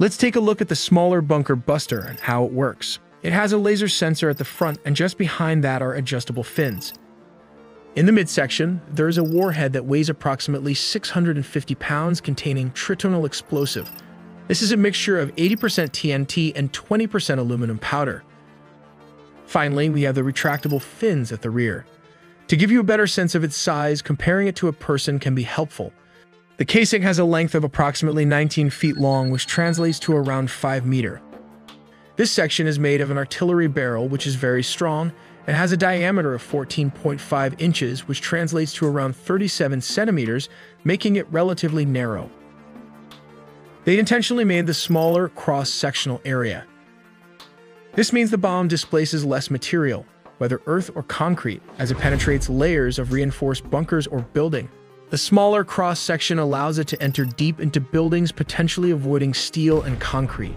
Let's take a look at the smaller bunker buster and how it works. It has a laser sensor at the front and just behind that are adjustable fins. In the midsection, there is a warhead that weighs approximately 650 pounds containing tritonal explosive. This is a mixture of 80% TNT and 20% aluminum powder. Finally, we have the retractable fins at the rear. To give you a better sense of its size, comparing it to a person can be helpful. The casing has a length of approximately 19 feet long, which translates to around 5 meter. This section is made of an artillery barrel, which is very strong, and has a diameter of 14.5 inches, which translates to around 37 centimeters, making it relatively narrow. They intentionally made the smaller cross-sectional area. This means the bomb displaces less material, whether earth or concrete, as it penetrates layers of reinforced bunkers or building. The smaller cross-section allows it to enter deep into buildings, potentially avoiding steel and concrete.